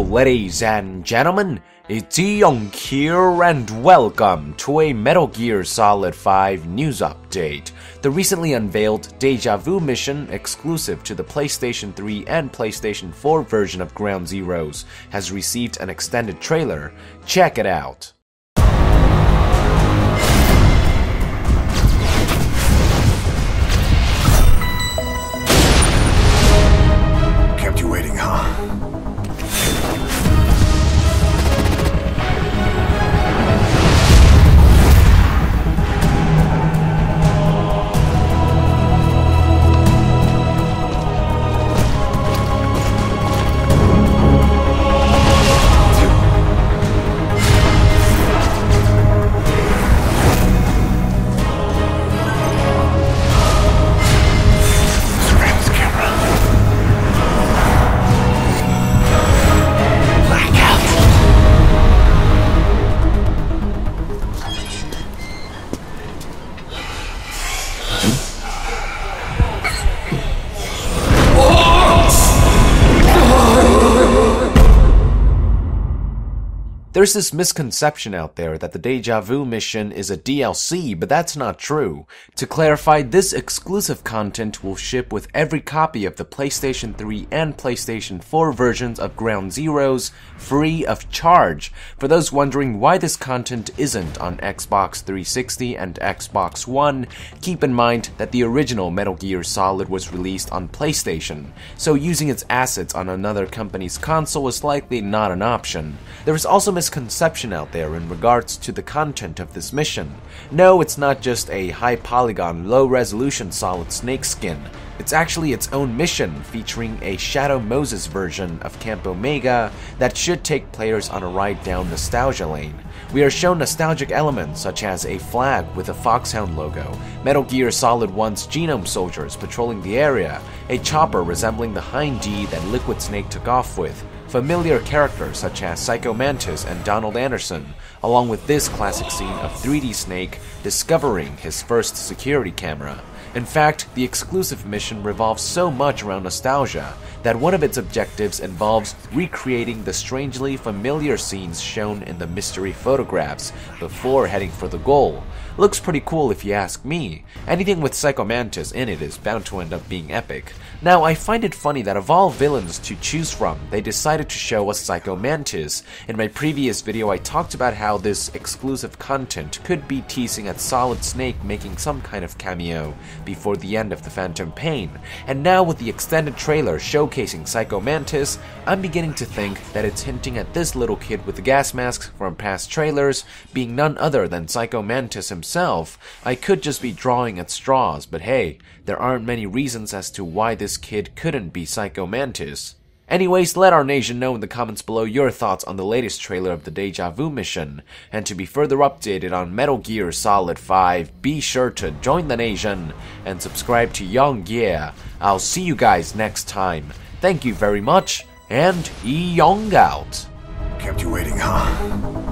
ladies and gentlemen, it's Yong here and welcome to a Metal Gear Solid 5 news update. The recently unveiled Deja Vu mission, exclusive to the PlayStation 3 and PlayStation 4 version of Ground Zeroes, has received an extended trailer. Check it out. There's this misconception out there that the Deja Vu mission is a DLC, but that's not true. To clarify, this exclusive content will ship with every copy of the PlayStation 3 and PlayStation 4 versions of Ground Zeroes free of charge. For those wondering why this content isn't on Xbox 360 and Xbox One, keep in mind that the original Metal Gear Solid was released on PlayStation, so using its assets on another company's console is likely not an option. There is also misconception out there in regards to the content of this mission. No, it's not just a high polygon, low resolution solid snake skin. It's actually its own mission featuring a Shadow Moses version of Camp Omega that should take players on a ride down Nostalgia Lane. We are shown nostalgic elements such as a flag with a Foxhound logo, Metal Gear Solid 1's Genome soldiers patrolling the area, a chopper resembling the Hind D that Liquid Snake took off with, familiar characters such as Psycho Mantis and Donald Anderson, along with this classic scene of 3D Snake discovering his first security camera. In fact, the exclusive mission revolves so much around nostalgia that one of its objectives involves recreating the strangely familiar scenes shown in the mystery photographs before heading for the goal. Looks pretty cool if you ask me. Anything with Psycho Mantis in it is bound to end up being epic. Now, I find it funny that of all villains to choose from, they decided to show us Psycho Mantis. In my previous video, I talked about how this exclusive content could be teasing at Solid Snake making some kind of cameo before the end of the Phantom Pain. And now, with the extended trailer showcasing Psycho Mantis, I'm beginning to think that it's hinting at this little kid with the gas masks from past trailers being none other than Psycho Mantis himself. I could just be drawing at straws, but hey, there aren't many reasons as to why this kid couldn't be Psycho Mantis. Anyways, let our Nasian know in the comments below your thoughts on the latest trailer of the Deja Vu mission. And to be further updated on Metal Gear Solid 5, be sure to join the Nasian and subscribe to YongYea. I'll see you guys next time. Thank you very much, and E Young out. Kept you waiting, huh?